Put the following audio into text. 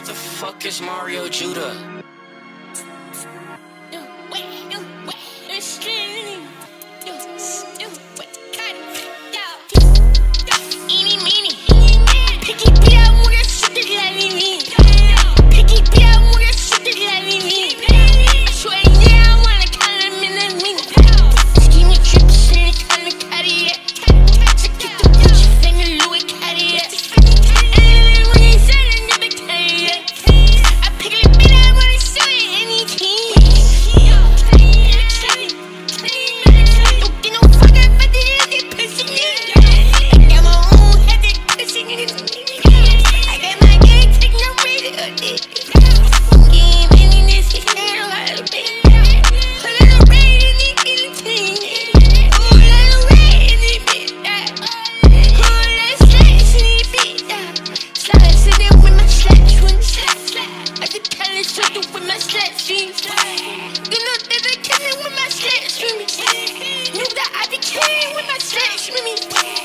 Where the fuck is Mario Judah? Wait, wait, wait, king with my. Knew that I the king with my slash, me.